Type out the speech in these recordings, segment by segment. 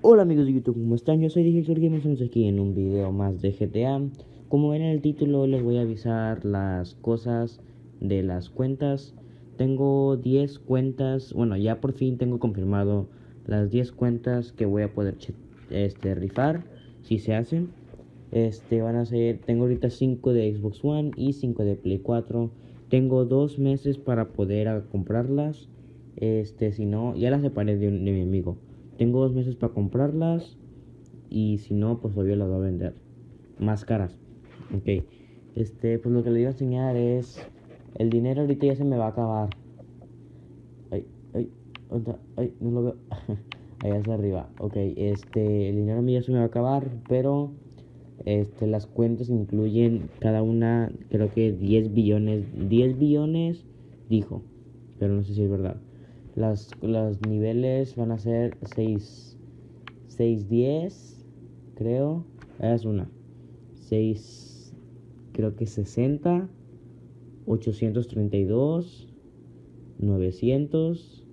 Hola amigos de YouTube, ¿cómo están? Yo soy DJ Gamer, estamos aquí en un video más de GTA. Como ven en el título, les voy a avisar las cosas de las cuentas. Tengo 10 cuentas, bueno, ya por fin tengo confirmado las 10 cuentas que voy a poder este, rifar, si se hacen. Este, van a ser, tengo ahorita 5 de Xbox One y 5 de Play 4. Tengo dos meses para poder comprarlas. Este, si no, ya las separé de, de mi amigo. Tengo dos meses para comprarlas. Y si no, pues obvio las voy a vender. Más caras. Ok. Este, pues lo que le iba a enseñar es. El dinero ahorita ya se me va a acabar. Ay, ay, ay, no lo veo. Allá hacia arriba. Ok, este, el dinero ya se me va a acabar. Pero, este, las cuentas incluyen cada una, creo que 10 billones. 10 billones, dijo. Pero no sé si es verdad. Las, los niveles van a ser 6, 6, 10, creo. Es una. 6, creo que 60, 832, 900,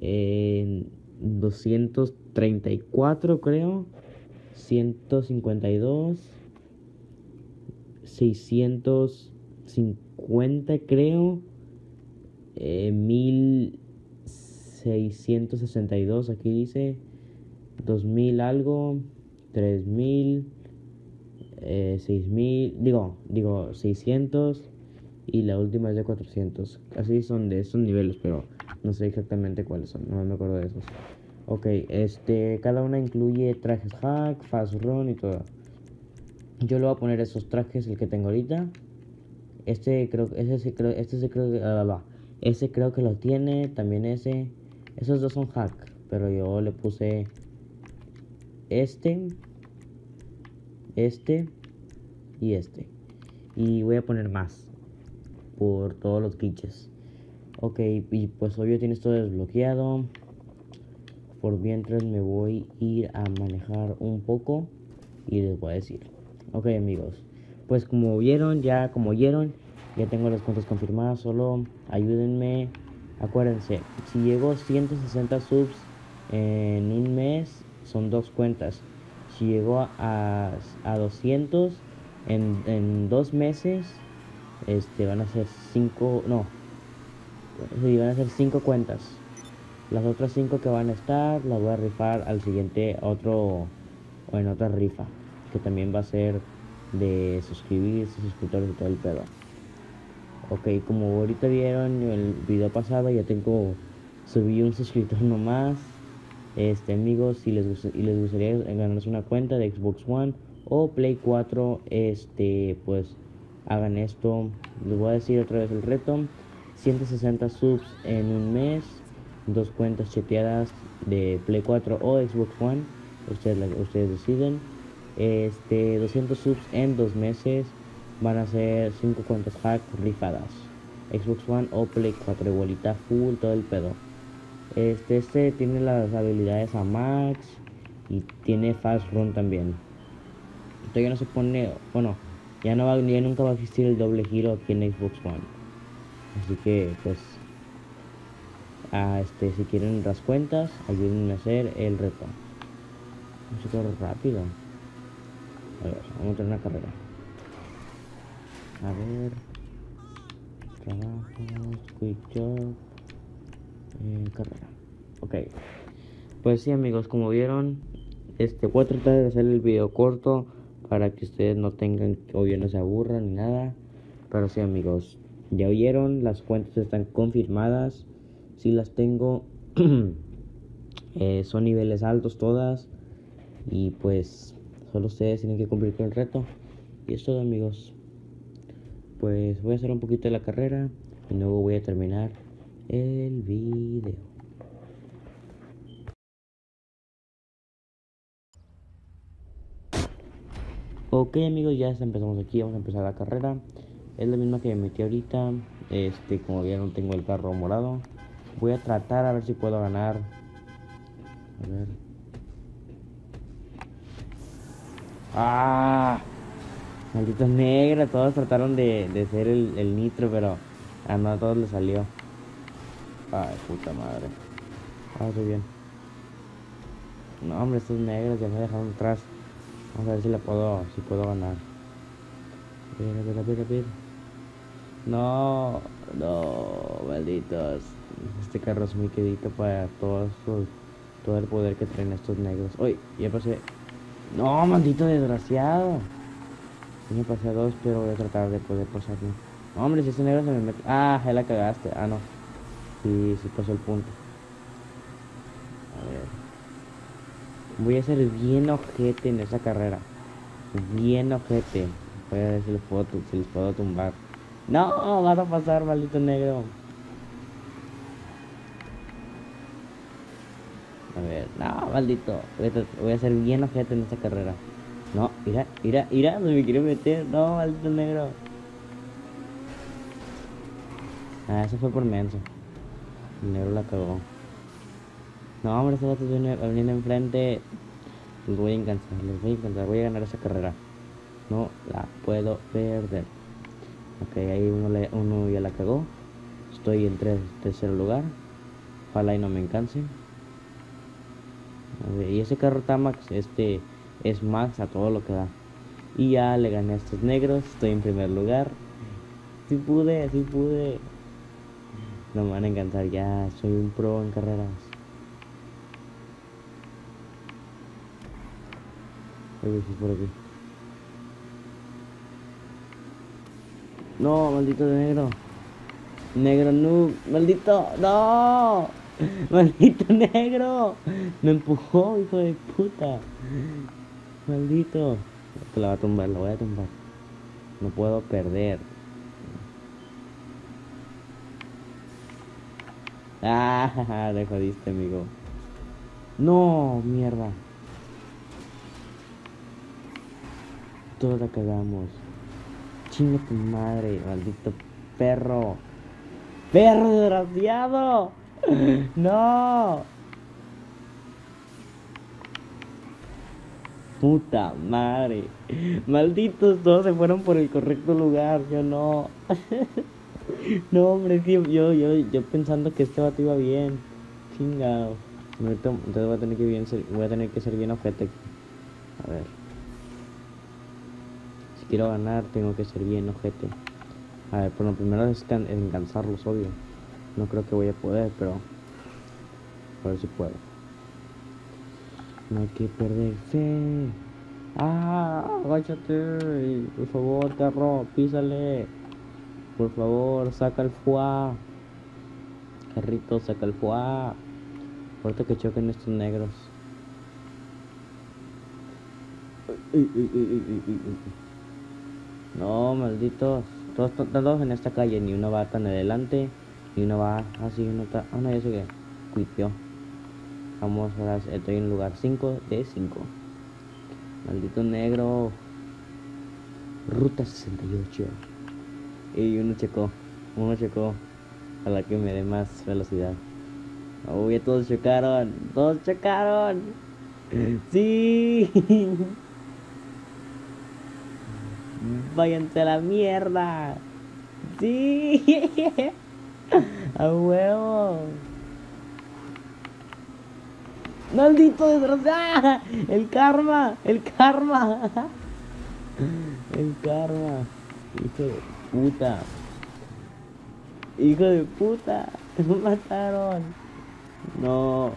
eh, 234 creo, 152, 650 creo, eh, 1662 aquí dice 2000 algo 3000 eh, 6000 digo digo 600 y la última es de 400 así son de esos niveles pero no sé exactamente cuáles son no me acuerdo de esos ok este cada una incluye trajes hack fast run y todo yo le voy a poner esos trajes el que tengo ahorita este creo ese creo este se creo va ese creo que lo tiene, también ese. Esos dos son hack, pero yo le puse este, este y este. Y voy a poner más por todos los glitches. Ok, y pues obvio tienes todo desbloqueado. Por mientras me voy a ir a manejar un poco y les voy a decir. Ok amigos, pues como vieron, ya como vieron, ya tengo las cuentas confirmadas, solo ayúdenme. Acuérdense, si llego 160 subs en un mes, son dos cuentas. Si llego a, a 200 en, en dos meses, este van a ser 5, no, van a ser 5 cuentas. Las otras 5 que van a estar las voy a rifar al siguiente otro o en otra rifa, que también va a ser de suscribirse, suscriptores y todo el pedo. Ok, como ahorita vieron el video pasado, ya tengo, subí un suscriptor nomás. Este, amigos, si les, y les gustaría ganarse una cuenta de Xbox One o Play 4, este, pues hagan esto. Les voy a decir otra vez el reto. 160 subs en un mes, dos cuentas cheteadas de Play 4 o Xbox One, ustedes, ustedes deciden. Este, 200 subs en dos meses van a ser 5 cuentas hack rifadas. Xbox One o Play 4 igualita full, todo el pedo. Este, este tiene las habilidades a max y tiene fast run también. Esto ya no se pone, bueno, ya no va, ya nunca va a existir el doble giro aquí en Xbox One. Así que pues a este si quieren las cuentas, ayúdenme a hacer el reto. Vamos a rápido. A ver, vamos a tener una carrera. A ver. Trabajo, quick job. Eh, carrera. Ok. Pues sí amigos, como vieron, este voy a tratar de hacer el video corto para que ustedes no tengan, obvio no se aburran ni nada. Pero sí amigos, ya oyeron, las cuentas están confirmadas. Si las tengo, eh, son niveles altos todas. Y pues solo ustedes tienen que cumplir con el reto. Y es todo amigos pues voy a hacer un poquito de la carrera y luego voy a terminar el video. Ok amigos, ya empezamos aquí, vamos a empezar la carrera. Es la misma que me metí ahorita. Este, como vieron, tengo el carro morado. Voy a tratar a ver si puedo ganar. A ver.。Maldito negra, todos trataron de, de ser el, el nitro, pero a no a todos les salió. Ay, puta madre. Ah, estoy bien. No, hombre, estos negros ya me dejaron atrás. Vamos a ver si le puedo, si puedo ganar. Mira, mira, mira, mira. No, no, malditos. Este carro es muy quedito para todo, esto, todo el poder que traen estos negros. Uy, ya pasé. No, maldito desgraciado. Ya pasé a dos, pero voy a tratar de poder pasarlo. No, hombre, si ese negro se me mete. Ah, ya la cagaste. Ah, no. Sí, sí pasó el punto. A ver. Voy a ser bien ojete en esa carrera. Bien ojete. Voy a ver si les puedo, si les puedo tumbar. No, vas a pasar, maldito negro. A ver, no, maldito. Voy a, ser bien ojete en esta carrera. No, mira, mira, se me quiere meter. No, maldito negro. Ah, eso fue por menso. El negro la cagó. No, hombre, estos vatos vienen, vienen enfrente. Los voy a encantar, los voy a encantar. Voy a ganar esa carrera. No la puedo perder. Ok, ahí uno, le, uno ya la cagó. Estoy en tres, tercer lugar. Ojalá y no me canse. Y ese carro Tamax, este es max a todo lo que da. Y ya le gané a estos negros. Estoy en primer lugar. Si pude, si pude. No me van a encantar ya. Soy un pro en carreras. A por aquí. No, maldito negro. Negro noob. Maldito. No. Maldito negro. Me empujó, hijo de puta. Maldito. Te la voy a tumbar, la voy a tumbar. No puedo perder. Ah, te jodiste, amigo. No, mierda. Toda cagamos. Chinga tu madre, maldito perro. ¡Perro desgraciado! ¡No! Puta madre. Malditos todos se fueron por el correcto lugar. Yo no. no, hombre, tío. Yo, yo, yo pensando que este vato iba bien. Chingado. Entonces voy a tener que, bien ser, voy a tener que ser bien ojete. A ver quiero ganar tengo que ser bien ojete. A ver, lo primero es encansarlos, obvio. No creo que voy a poder, pero a ver si puedo. No hay que perder fe. ¡Ah! ¡Agáchate! Por favor, carro, písale. Por favor, saca el fuá. Carrito, saca el fuá. Ahorita que choquen estos negros. No, malditos. Todos, todos en esta calle. Ni uno va tan adelante. Ni uno va así. Uno está. Ah, no, ya sé que. Cuipió. Vamos, ahora estoy en lugar 5 de 5. Maldito negro. Ruta 68. Y uno checó. Uno checó. A la que me dé más velocidad. Uy, todos chocaron. Todos chocaron. Sí. Váyanse a la mierda. Sí. A huevo. Maldito desgraciado. El karma. El karma. El karma. Hijo de puta. Hijo de puta. Me mataron. No.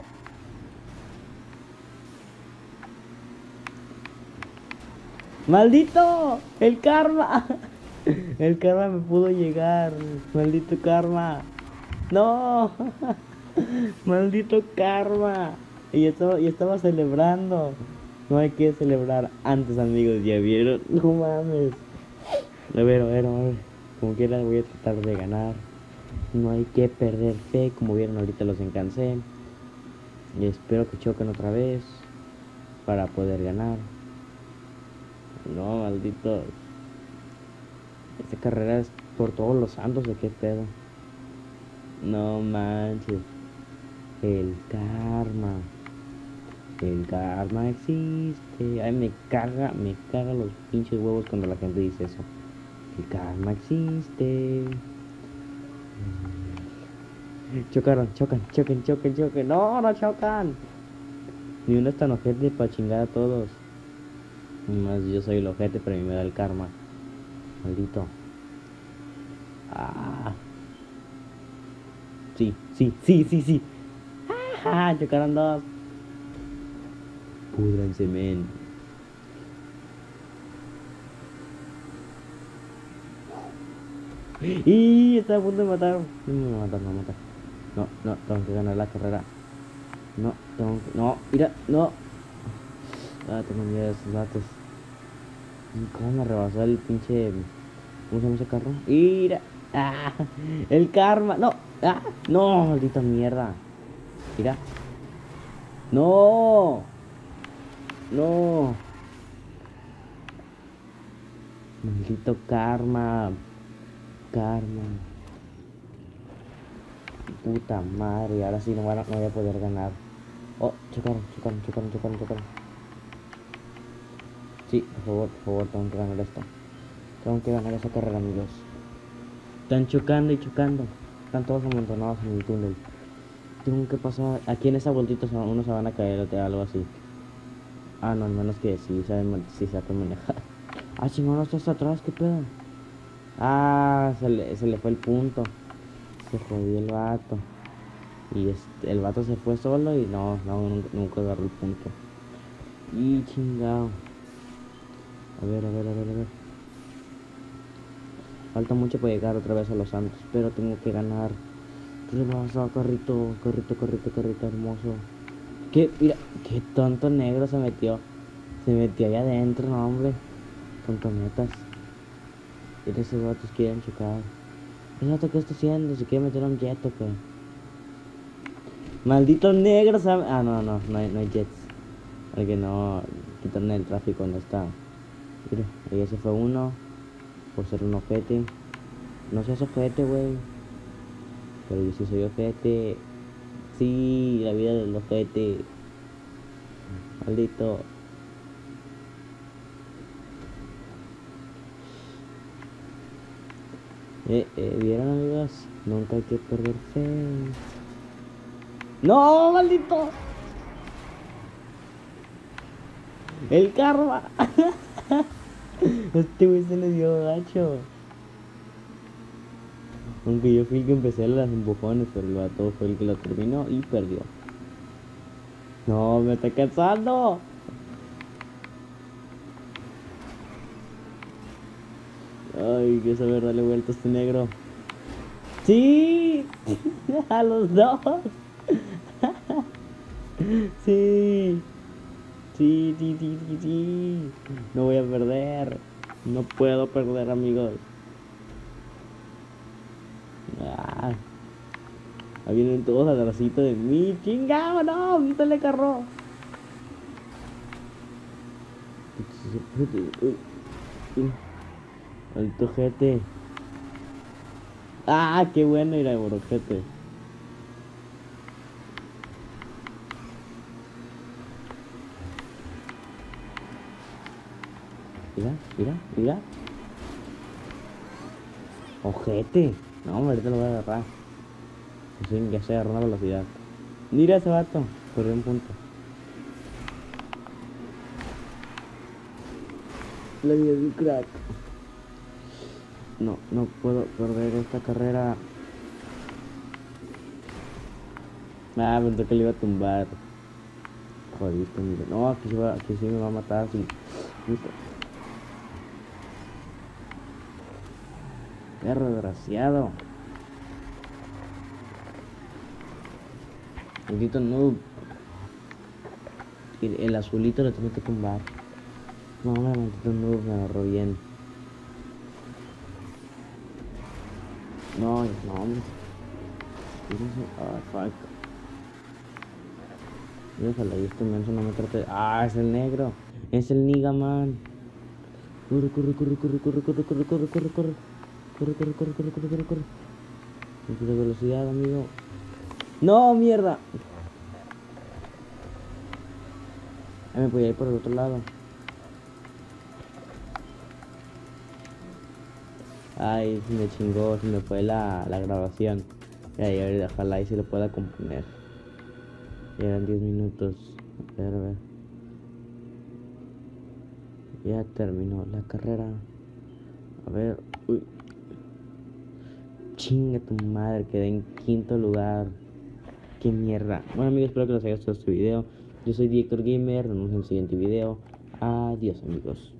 ¡Maldito! ¡El karma! El karma me pudo llegar. Maldito karma. ¡No! Maldito karma. Y estaba, y estaba celebrando. No hay que celebrar antes, amigos. ¿Ya vieron? No mames. Ver, a ver. Como quiera voy a tratar de ganar. No hay que perder fe. Como vieron ahorita los encansé. Y espero que choquen otra vez. Para poder ganar. No, maldito. Esta carrera es por todos los santos de qué pedo. No manches. El karma. El karma existe. Ay, me caga, me caga los pinches huevos cuando la gente dice eso. El karma existe. Chocaron, chocan, choquen, choquen, choquen. No, no chocan. Ni uno es tan ojete para chingar a todos. Más yo soy el ojete, pero a mí me da el karma. Maldito. Ah. Sí, sí, sí, sí, sí. Ah, chocaron dos. Pudranse, men. Y está a punto de matar. No me matar, no me matar. No, no, tengo que ganar la carrera. No, tengo que. No, mira, no. Ah, tengo miedo de esos datos. ¿Cómo me rebasó el pinche. ¿Cómo se llama ese carro? Mira. Ah, el karma. No. Ah, no, maldita mierda. Mira. No. No. Maldito karma. Karma. Puta madre, ahora sí no, van a- voy a poder ganar. Oh, chocaron, chocaron, chocaron, chocaron, chocaron. Sí, por favor, por favor, tengo que ganar esto. Tengo que ganar esa carrera, amigos. Están chocando y chocando. Están todos amontonados en el túnel. Tengo que pasar. Aquí en esa vueltita unos se van a caer o algo así. Ah, no, al menos que sí saben, sí saben manejar. Ah, chingón, no estás atrás, qué pedo. Ah, se le, se le fue el punto. Se jodió el vato. Y este, el vato se fue solo y no, no, nunca agarró el punto. Y chingado. A ver, a ver, a ver, a ver. Falta mucho para llegar otra vez a los Santos, pero tengo que ganar. Rebasa, carrito, carrito, carrito, carrito hermoso. ¿Qué? Mira, qué tonto negro se metió. Se metió allá adentro, no, hombre. Tontonetas. Mira, esos vatos quieren chocar. ¿Ese vato qué está haciendo? ¿Se quiere meter un jet o qué? Malditos negros. am- Ah, no, no, no hay, no hay jets. Porque no quitaron el tráfico, no está. Mira, ahí se fue uno. Por ser un ojete. No seas ojete, güey. Pero yo sí soy ojete. Sí, la vida del ojete. Maldito. Eh, eh, ¿vieron amigos? Nunca hay que perder fe. ¡No, maldito! El karma. Este güey se le dio gacho. Aunque yo fui el que empecé las empujones, pero el vato fue el que lo terminó y perdió. No, me está cansando. Ay, que saber darle vuelta a este negro. ¡Sí! ¡A los dos! ¡Sí! Sí, sí, sí, sí, sí. No voy a perder. No puedo perder, amigos. Ah. Ahí vienen todos atrásito de mí. ¡Chingado, no! ¡Quítale carro! El tojete. Ah, qué bueno ir a borojete. Mira, mira, mira. Ojete. No, hombre, ahorita lo voy a agarrar. Sí, ya se agarró una velocidad. Mira ese vato. Corrió un punto. La vida de un crack. No, no puedo perder esta carrera. Ah, pensé que le iba a tumbar. Jodiste, mira. No, aquí va, aquí sí me va a matar. Sí. Perro desgraciado. Maldito noob. El, azulito lo tengo que tumbar. No, hombre, maldito noob me agarró bien. No, no. Ah, fuck. Déjala, y este menso no me trate. Ah, es el negro. Es el Nigaman. Corre, corre, corre, corre, corre, corre, corre, corre, corre, corre. Corre, corre, corre, corre, corre, corre, corre. Velocidad, amigo. No, mierda. Me voy a ir por el otro lado. Ay, se me chingó, se me fue la, la grabación. Ya, y ahora ojalá y se lo pueda componer. Ya eran 10 minutos. A ver, a ver. Ya terminó la carrera. A ver. Uy. Chinga tu madre, quedé en quinto lugar. Qué mierda. Bueno amigos, espero que les haya gustado este video. Yo soy Director Gamer, nos vemos en el siguiente video. Adiós amigos.